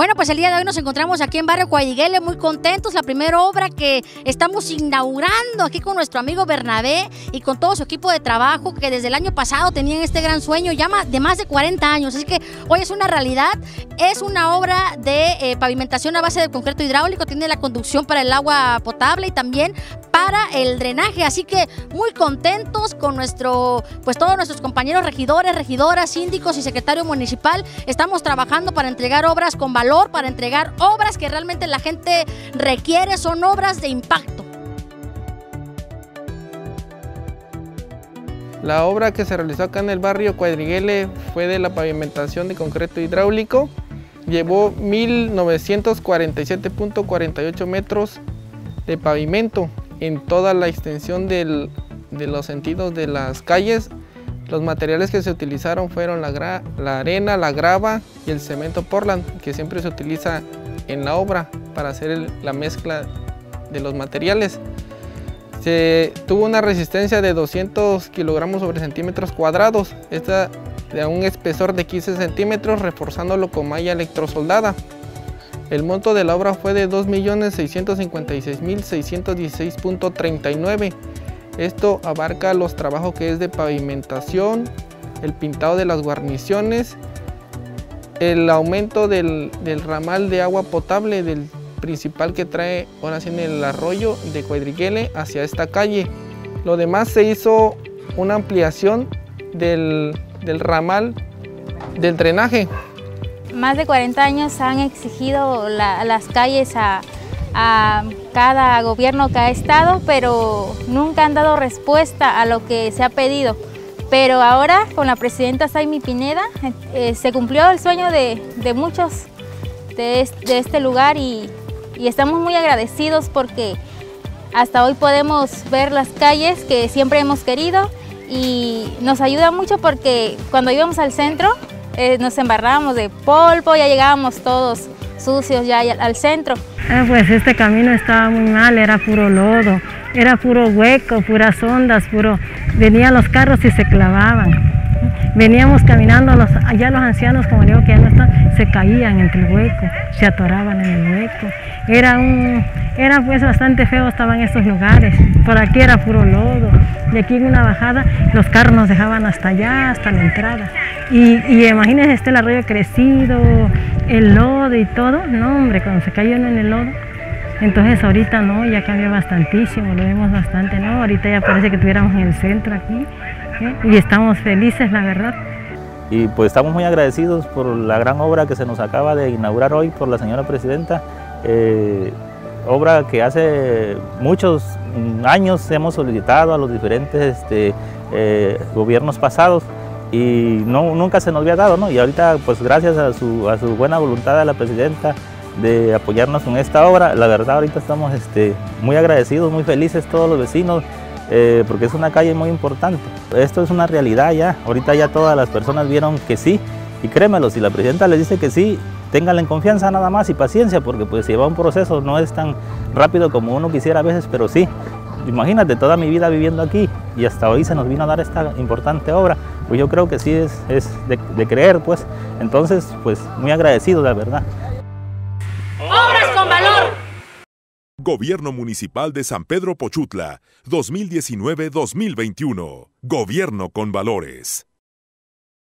Bueno, pues el día de hoy nos encontramos aquí en Barrio Cuadiguele muy contentos. La primera obra que estamos inaugurando aquí con nuestro amigo Bernabé y con todo su equipo de trabajo que desde el año pasado tenían este gran sueño ya de más de 40 años. Así que hoy es una realidad. Es una obra de eh, pavimentación a base de concreto hidráulico. Tiene la conducción para el agua potable y también para el drenaje. Así que muy contentos con nuestro, pues todos nuestros compañeros regidores, regidoras, síndicos y secretario municipal. Estamos trabajando para entregar obras con valor para entregar obras que realmente la gente requiere, son obras de impacto. La obra que se realizó acá en el barrio Cuadriguele fue de la pavimentación de concreto hidráulico. Llevó 1947.48 metros de pavimento en toda la extensión de los sentidos de las calles los materiales que se utilizaron fueron la, arena, la grava y el cemento Portland, que siempre se utiliza en la obra para hacer la mezcla de los materiales. Tuvo una resistencia de 200 kilogramos sobre centímetros cuadrados, esta de un espesor de 15 centímetros, reforzándolo con malla electrosoldada. El monto de la obra fue de 2.656.616.39 esto abarca los trabajos que es de pavimentación, el pintado de las guarniciones, el aumento del, ramal de agua potable del principal que trae ahora sí en el arroyo de Cuadriguele hacia esta calle. Lo demás se hizo una ampliación del, ramal del drenaje. Más de 40 años han exigido las calles a, a cada gobierno ha estado, pero nunca han dado respuesta a lo que se ha pedido. Pero ahora, con la presidenta Saimi Pineda, eh, se cumplió el sueño de, muchos de este, lugar y estamos muy agradecidos porque hasta hoy podemos ver las calles que siempre hemos querido y nos ayuda mucho porque cuando íbamos al centro eh, nos embarrábamos de polvo, ya llegábamos todos sucios ya al centro. Ah, pues este camino estaba muy mal, era puro lodo, era puro hueco, puras ondas, puro... Venían los carros y se clavaban. Veníamos caminando, los, allá los ancianos, como digo que ya no están, se caían entre el hueco, se atoraban en el hueco. Era, un, era pues bastante feo, estaban estos lugares. Por aquí era puro lodo. De aquí en una bajada, los carros nos dejaban hasta allá, hasta la entrada. Y, y imagínense este el arroyo crecido, el lodo y todo. No, hombre, cuando se cayó en el lodo, entonces ahorita no, ya cambió bastantísimo, lo vemos bastante, ¿no? Ahorita ya parece que estuviéramos en el centro aquí ¿eh? y estamos felices, la verdad. Y pues estamos muy agradecidos por la gran obra que se nos acaba de inaugurar hoy por la señora presidenta. Eh, obra que hace muchos años hemos solicitado a los diferentes este, eh, gobiernos pasados y no, nunca se nos había dado, ¿no? Y ahorita, pues gracias a su, a su buena voluntad de la presidenta de apoyarnos en esta obra, la verdad ahorita estamos este, muy agradecidos, muy felices todos los vecinos, eh, porque es una calle muy importante. Esto es una realidad ya, ahorita ya todas las personas vieron que sí, y créemelo, si la presidenta les dice que sí, ténganle confianza nada más y paciencia, porque pues lleva un proceso, no es tan rápido como uno quisiera a veces, pero sí, imagínate toda mi vida viviendo aquí y hasta hoy se nos vino a dar esta importante obra, pues yo creo que sí es, es de, de creer, pues, entonces, pues muy agradecido, la verdad. ¡Obras con valor! Gobierno Municipal de San Pedro Pochutla, 2019-2021. Gobierno con valores.